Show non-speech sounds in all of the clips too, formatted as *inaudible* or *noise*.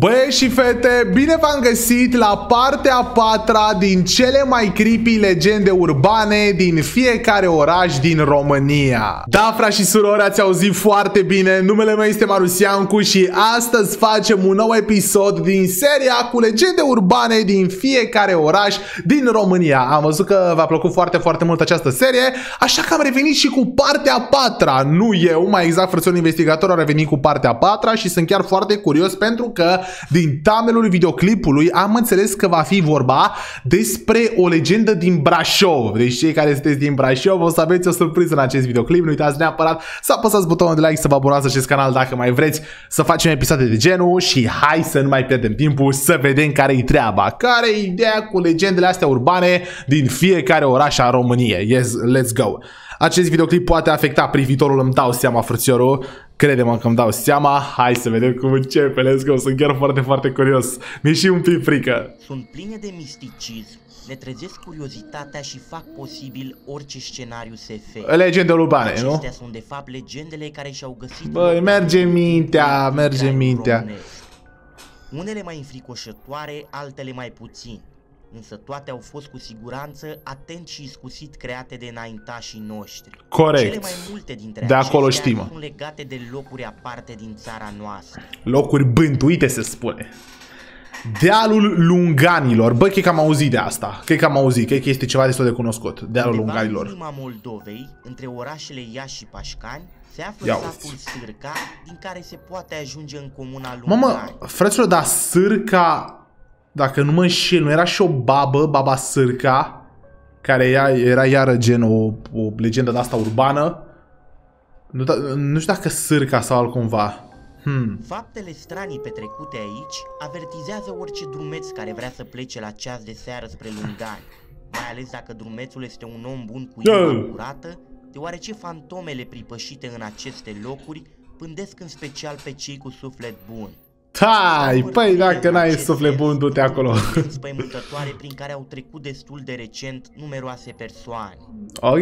Băieți și fete, bine v-am găsit la partea a patra din cele mai creepy legende urbane din fiecare oraș din România. Da, frați și surori, ați auzit foarte bine, numele meu este Marusiancu și astăzi facem un nou episod din seria cu legende urbane din fiecare oraș din România. Am văzut că v-a plăcut foarte, foarte mult această serie, așa că am revenit și cu partea a patra. Nu eu, mai exact frățiunul investigator a revenit cu partea a patra și sunt chiar foarte curios pentru că din tamelul videoclipului am înțeles că va fi vorba despre o legendă din Brașov. Deci cei care sunteți din Brașov o să aveți o surpriză în acest videoclip. Nu uitați neapărat să apăsați butonul de like, să vă abonați acest canal dacă mai vreți să facem episoade de genul și hai să nu mai pierdem timpul să vedem care e treaba. Care e ideea cu legendele astea urbane din fiecare oraș a României. Yes, let's go! Acest videoclip poate afecta privitorul, îmi dau seama, frățiorul. Crede-mă că îmi dau seama. Hai să vedem cum începe. Let's go. Sunt chiar foarte, foarte curios. Mi-e și un pic frică. Sunt pline de misticism, ne trezesc curiozitatea și fac posibil orice scenariu SF. Legende urbane, nu? Acestea sunt de fapt legendele care și-au găsit... Băi, locul merge în mintea, timpul merge graiul mintea. românesc. Unele mai înfricoșătoare, altele mai puțin. Însă toate au fost cu siguranță atent și iscusit create de înaintașii noștri. Corect. Cele mai multe dintre De acolo acestea știm. sunt legate de locuri aparte din țara noastră. Locuri bântuite, se spune. Dealul Lunganilor. Bă, cred că am auzit de asta. Cred că am auzit. Cred că este ceva destul de cunoscut. Dealul Undeva în Lunganilor. inima Moldovei, între orașele Iași și Pașcani, se află Ia satul Sârca, din care se poate ajunge în comuna Mamă, Lungani. fraților, dar Sârca, dacă nu mă înșel, nu era și o babă, baba Sârca, care ea, era iară gen o, o legendă de asta urbană. Nu, da, nu știu dacă Sârca sau altcumva. Hmm. Faptele stranii petrecute aici avertizează orice drumeț care vrea să plece la ceas de seară spre Lungani, mai ales dacă drumețul este un om bun cu Da. inima curată, deoarece fantomele pripășite în aceste locuri pândesc în special pe cei cu suflet bun. Tai, păi dacă În n-ai acest suflet sens, bun, du-te acolo. sunt Spăimântătoare prin care au trecut destul de recent numeroase persoane. Ok.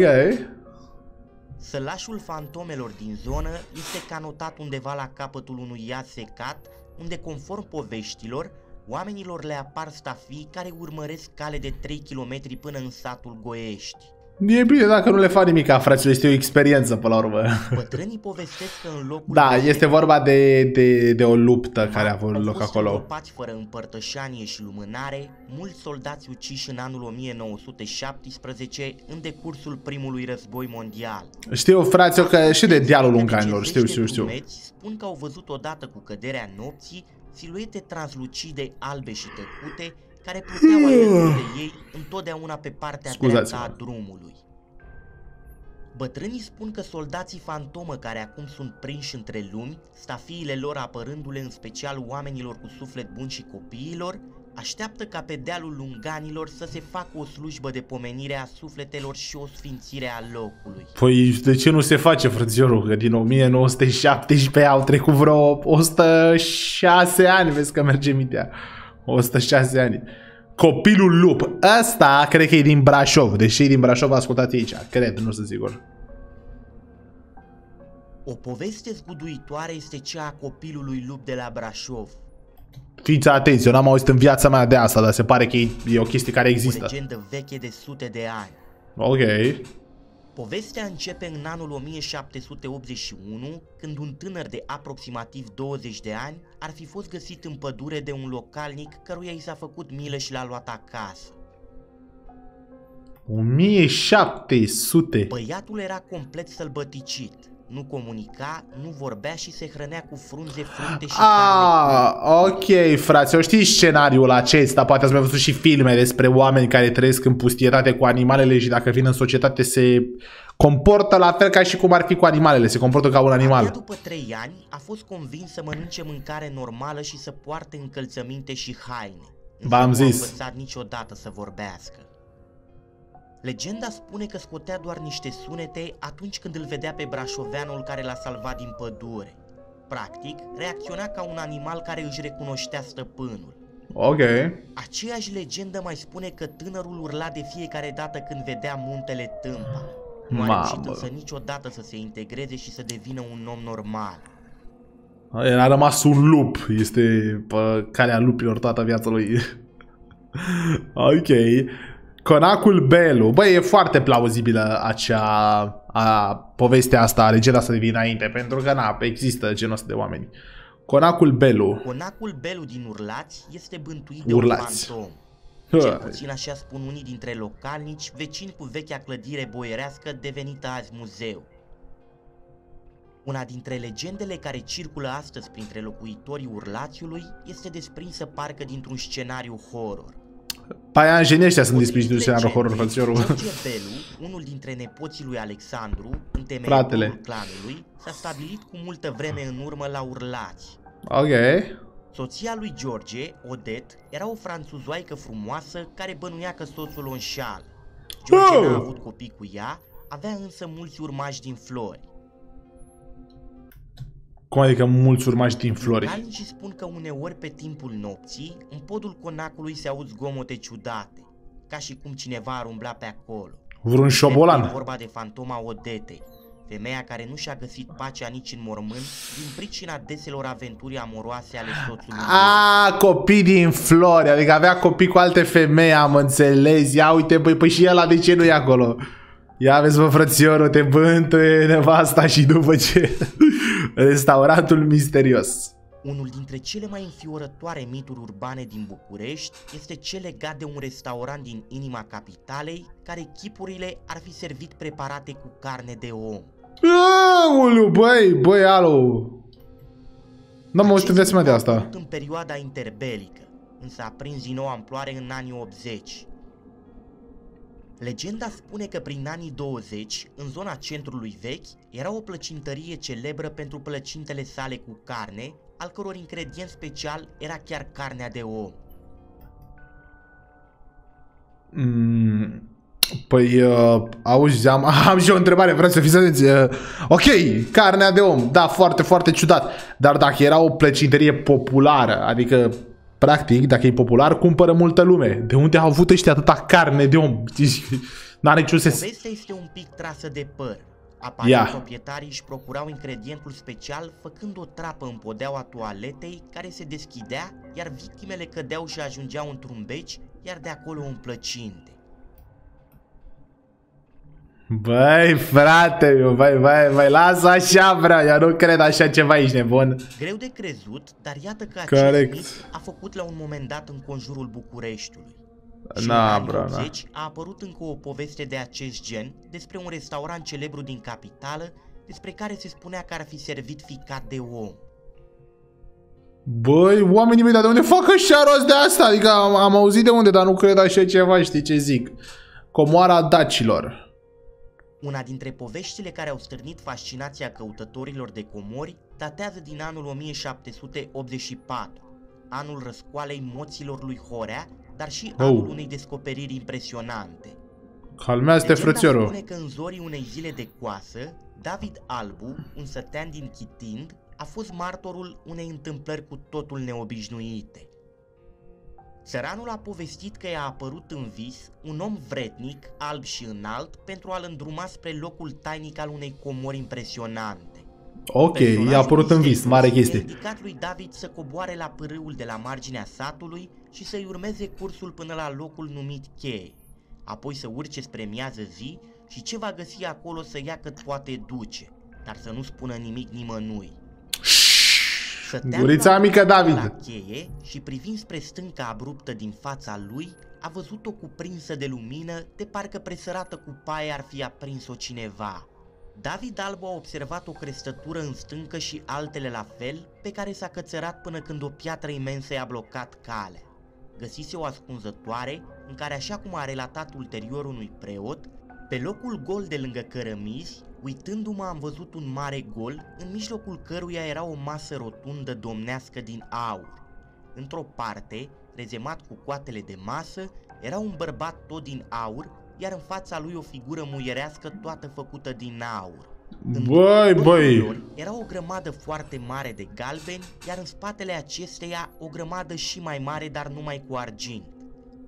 Sălașul fantomelor din zonă este canotat undeva la capătul unui iad secat, unde, conform poveștilor, oamenilor le apar stafii care urmăresc cale de 3 km până în satul Goiești. E bine dacă nu le fac nimica, fraților, este o experiență până la urmă. Bătrânii povestesc că în locul Da, respectiv, este vorba de, de, de o luptă care a avut au loc fost acolo. îngropați fără împărtășanie și lumânare, mulți soldați uciși în anul 1917 în decursul primului război mondial. Știu, fraților, că și de dealul Cei lunganilor, știu, cezește știu, știu. drumeți Spun că au văzut odată cu căderea nopții siluete translucide albe și tăcute care pluteau alături de ei întotdeauna pe partea Scuzați-mă. dreaptă a drumului. Bătrânii spun că soldații fantomă care acum sunt prinși între lumi, stafiile lor apărându-le în special oamenilor cu suflet bun și copiilor, așteaptă ca pe dealul lunganilor să se facă o slujbă de pomenire a sufletelor și o sfințire a locului. Păi de ce nu se face, frățiorul? Că din 1917 au trecut vreo 106 ani, vezi că merge mintea. 106 ani. Copilul lup. Ăsta cred că e din Brașov. Deși e din Brașov, ascultați aici. Cred, nu sunt sigur. O poveste zguduitoare este cea a copilului lup de la Brașov. Fiți atenți, eu n-am auzit în viața mea de asta, dar se pare că e, e o chestie care O există. legendă veche de sute de ani. Ok. Povestea începe în anul 1781, când un tânăr de aproximativ 20 de ani ar fi fost găsit în pădure de un localnic căruia i s-a făcut milă și l-a luat acasă. 1700. Băiatul era complet sălbăticit. Nu comunica, nu vorbea și se hrănea cu frunze, fructe și carne Ah, ok, frate, eu știți scenariul acesta, poate ați mai văzut și filme despre oameni care trăiesc în pustietate cu animalele și dacă vin în societate se comportă la fel ca și cum ar fi cu animalele, se comportă ca un Abia animal. după trei ani a fost convins să mănânce mâncare normală și să poarte încălțăminte și haine. Însă V-am nu a zis. învățat niciodată să vorbească. Legenda spune că scotea doar niște sunete atunci când îl vedea pe brașoveanul care l-a salvat din pădure. Practic, reacționa ca un animal care își recunoștea stăpânul. Ok. Aceeași legendă mai spune că tânărul urla de fiecare dată când vedea muntele Tâmpa. Nu a Mamă. reușit însă niciodată să se integreze și să devină un om normal. A rămas un lup. Este pe calea lupilor toată viața lui. *laughs* ok. Conacul Belu. Băi, e foarte plauzibilă acea a, povestea asta, legenda asta de înainte, pentru că, na, există genul ăsta de oameni. Conacul Belu. Conacul Belu din Urlați este bântuit de Urlați. un fantom. Cel puțin așa spun unii dintre localnici, vecini cu vechea clădire boierească devenită azi muzeu. Una dintre legendele care circulă astăzi printre locuitorii Urlațiului este desprinsă parcă dintr-un scenariu horror. Paianjenii ăștia sunt desprinși dintr-un scenariu horror, frățiorul. Belu, unul dintre nepoții lui Alexandru, întemeiul clanului, s-a stabilit cu multă vreme în urmă la Urlați. Ok. Soția lui George, Odet, era o franțuzoaică frumoasă care bănuia că soțul o înșală. George oh! n-a avut copii cu ea, avea însă mulți urmași din flori. Cum adică mulți urmași din flori? Localnicii spun că uneori pe timpul nopții, în podul conacului se aud zgomote ciudate, ca și cum cineva ar umbla pe acolo. Vreun șobolan. E vorba de fantoma Odetei, femeia care nu și-a găsit pacea nici în mormânt din pricina deselor aventuri amoroase ale soțului. A, copii din flori, adică avea copii cu alte femei, am înțeles. Ia uite, băi, păi și ăla de ce nu e acolo? Ia vezi, bă, frățiorul, te bântuie nevasta și după ce... *laughs* Restaurantul misterios. Unul dintre cele mai înfiorătoare mituri urbane din București este cel legat de un restaurant din inima capitalei, care chipurile ar fi servit preparate cu carne de om. Aoleu, băi, băi, alo! Nu am auzit în de asta. în perioada interbelică, însă a prins din nou amploare în anii 80. Legenda spune că prin anii 20, în zona centrului vechi, era o plăcintărie celebră pentru plăcintele sale cu carne, al căror ingredient special era chiar carnea de om. Mm, păi, uh, auzi, am, *laughs* am și o întrebare, vreau să fiți atenți. Uh, ok, carnea de om, da, foarte, foarte ciudat. Dar dacă era o plăcintărie populară, adică Practic, dacă e popular, cumpără multă lume. De unde au avut ăștia atâta carne de om? *laughs* N-are niciun sens. Povestea este un pic trasă de păr. Aparent, yeah. proprietarii își procurau ingredientul special făcând o trapă în podeaua toaletei care se deschidea, iar victimele cădeau și ajungeau într-un beci, iar de acolo în plăcinte. Băi, frate meu, băi, băi, băi, lasă așa, bra, eu nu cred așa ceva, ești nebun. Greu de crezut, dar iată că acest Correct. mit a făcut la un moment dat în conjurul Bucureștiului. Și na, în bro, 80 na. a apărut încă o poveste de acest gen despre un restaurant celebru din capitală despre care se spunea că ar fi servit ficat de om. Băi, oamenii mei, dar de unde fac ăștia rost de asta? Adică am, am auzit de unde, dar nu cred așa ceva, știi ce zic? Comoara dacilor. Una dintre poveștile care au stârnit fascinația căutătorilor de comori datează din anul 1784, anul răscoalei moților lui Horea, dar și oh. anul unei descoperiri impresionante. Calmează-te, frățiorul! spune că în zorii unei zile de coasă, David Albu, un sătean din Chitind, a fost martorul unei întâmplări cu totul neobișnuite. Țăranul a povestit că i-a apărut în vis un om vretnic, alb și înalt, pentru a-l îndruma spre locul tainic al unei comori impresionante. Ok, i-a apărut în vis, mare chestie. A indicat lui David să coboare la pârâul de la marginea satului și să-i urmeze cursul până la locul numit cheie. Apoi să urce spre miază zi și ce va găsi acolo să ia cât poate duce, dar să nu spună nimic nimănui. Stătea Gurița mică David. La cheie și privind spre stânca abruptă din fața lui, a văzut-o cuprinsă de lumină, de parcă presărată cu paie ar fi aprins-o cineva. David Albu a observat o crestătură în stâncă și altele la fel, pe care s-a cățărat până când o piatră imensă i-a blocat calea. Găsise o ascunzătoare în care, așa cum a relatat ulterior unui preot, pe locul gol de lângă cărămizi Uitându-mă am văzut un mare gol, în mijlocul căruia era o masă rotundă domnească din aur. Într-o parte, rezemat cu coatele de masă, era un bărbat tot din aur, iar în fața lui o figură muierească toată făcută din aur. Băi, băi! Era o grămadă foarte mare de galbeni, iar în spatele acesteia o grămadă și mai mare, dar numai cu argint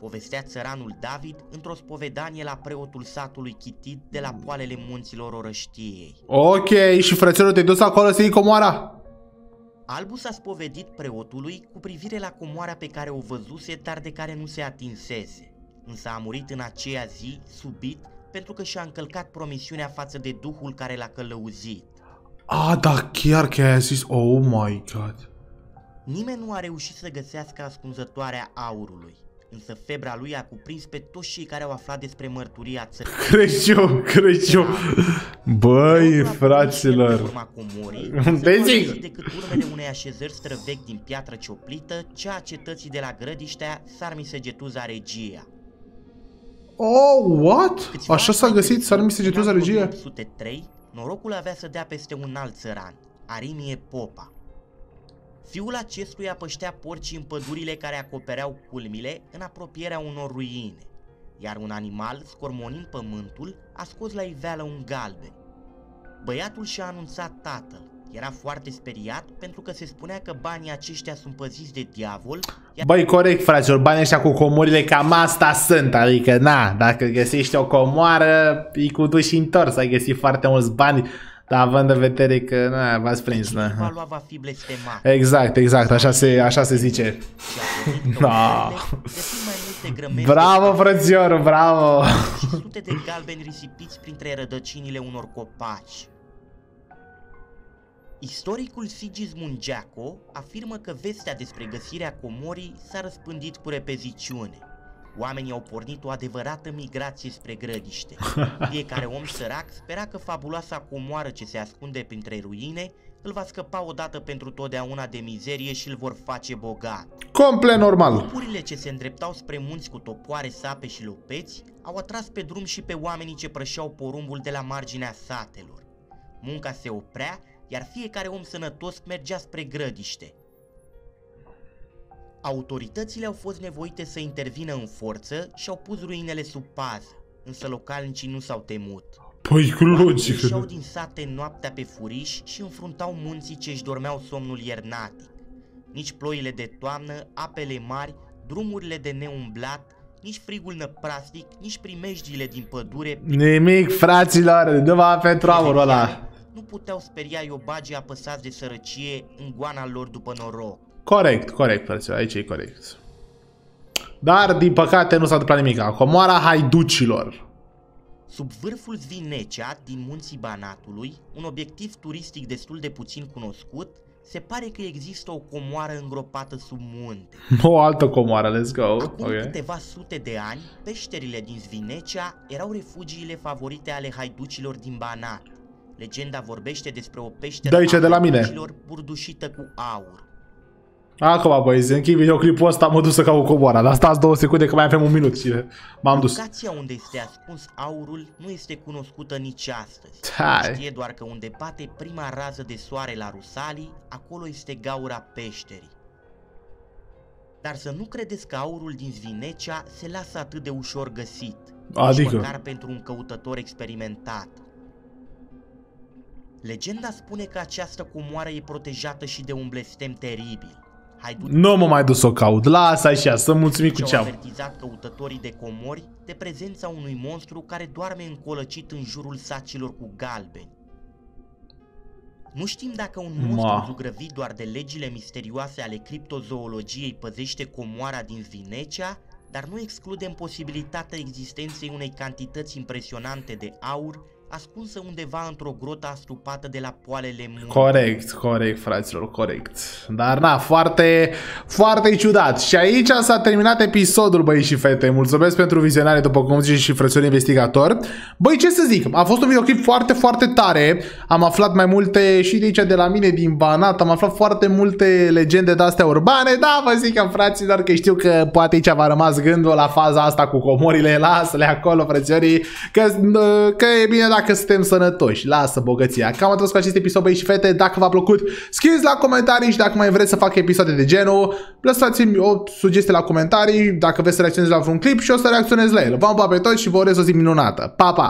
povestea țăranul David într-o spovedanie la preotul satului Chitit de la poalele munților Orăștiei. Ok, și frățelul te-ai dus acolo să iei comoara? Albus a spovedit preotului cu privire la comoara pe care o văzuse, dar de care nu se atinsese. Însă a murit în aceea zi, subit, pentru că și-a încălcat promisiunea față de duhul care l-a călăuzit. Ah, da, chiar că ai zis, oh my god. Nimeni nu a reușit să găsească ascunzătoarea aurului, însă febra lui a cuprins pe toți cei care au aflat despre mărturia țării. Crăciun, Crăciun. Băi, fraților. Deci, *laughs* decât urmele unei așezări străvechi din piatră cioplită, cea a cetății de la Grădiștea, Sarmisegetuza Regia. Oh, what? Câțiva Așa s-a găsit Sarmisegetuza Regia? 803, norocul avea să dea peste un alt țăran, Arimie Popa. Fiul acestuia păștea porci în pădurile care acopereau culmile în apropierea unor ruine, iar un animal, scormonind pământul, a scos la iveală un galben. Băiatul și-a anunțat tatăl. Era foarte speriat pentru că se spunea că banii aceștia sunt păziți de diavol. Iar... Băi, corect, fraților, banii ăștia cu comorile cam asta sunt, adică na, dacă găsești o comoară, e cu duși întors, ai găsit foarte mulți bani da, având în vedere că na, v-ați prins, da. va fi Exact, exact, așa se, așa se zice. Da. Bravo, frățiorul, bravo! sute de galbeni risipiți printre rădăcinile unor copaci. Istoricul Sigismund Giaco afirmă că vestea despre găsirea comorii s-a răspândit cu repeziciune. Oamenii au pornit o adevărată migrație spre grădiște. *laughs* Fiecare om sărac spera că fabuloasa comoară ce se ascunde printre ruine îl va scăpa odată pentru totdeauna de mizerie și îl vor face bogat. Complet normal. Grupurile ce se îndreptau spre munți cu topoare, sape și lopeți au atras pe drum și pe oamenii ce prășeau porumbul de la marginea satelor. Munca se oprea, iar fiecare om sănătos mergea spre grădiște. Autoritățile au fost nevoite să intervină în forță și au pus ruinele sub pază, însă localnicii nu s-au temut. Păi, cu logică. Oamenii din sate noaptea pe furiș și înfruntau munții ce își dormeau somnul iernatic. Nici ploile de toamnă, apele mari, drumurile de neumblat, nici frigul năprastic, nici primejdiile din pădure... Nimic, fraților, numai pentru aurul ăla. Nu puteau speria iobagii apăsați de sărăcie în goana lor după noroc. Corect, corect, frăților, aici e corect. Dar, din păcate, nu s-a întâmplat nimic. Comoara haiducilor. Sub vârful Zvinecea, din munții Banatului, un obiectiv turistic destul de puțin cunoscut, se pare că există o comoară îngropată sub munte. *laughs* O altă comoară, let's go. Acum okay. câteva sute de ani, peșterile din Zvinecea erau refugiile favorite ale haiducilor din Banat. Legenda vorbește despre o peșteră de aici, de la mine. burdușită cu aur. Acum, băi, se închid videoclipul ăsta, mă duc să caut coboara, dar stați două secunde că mai avem un minut și m-am dus. Locația unde este ascuns aurul nu este cunoscută nici astăzi. Hai. Știe doar că unde bate prima rază de soare la Rusalii, acolo este gaura peșterii. Dar să nu credeți că aurul din Zvinecea se lasă atât de ușor găsit. Adică? măcar pentru un căutător experimentat. Legenda spune că această comoară e protejată și de un blestem teribil. Nu mă mai dus să o caut. Lasă așa, să mulțumim cu ce au avertizat căutătorii de comori de prezența unui monstru care doarme încolăcit în jurul sacilor cu galbeni. Nu știm dacă un monstru Ma. zugrăvit doar de legile misterioase ale criptozoologiei păzește comoara din Vinecea, dar nu excludem posibilitatea existenței unei cantități impresionante de aur ascunsă undeva într-o grotă astupată de la poalele munții. Corect, corect, fraților, corect. Dar na, foarte, foarte ciudat. Și aici s-a terminat episodul, băi și fete. Mulțumesc pentru vizionare, după cum zice și frățiorul investigator. Băi, ce să zic, a fost un videoclip foarte, foarte tare. Am aflat mai multe și de aici de la mine, din Banat, am aflat foarte multe legende de-astea urbane. Da, vă zic, fraților, că știu că poate aici v-a rămas gândul la faza asta cu comorile. Lasă-le acolo, frățiorii, că, că e bine dacă dacă suntem sănătoși. Lasă bogăția. Cam atât cu acest episod, băi și fete. Dacă v-a plăcut, scrieți la comentarii și dacă mai vreți să fac episoade de genul, lăsați-mi o sugestie la comentarii dacă vreți să reacționez la vreun clip și o să reacționez la el. V-am pe toți și vă urez o zi minunată. Pa, pa!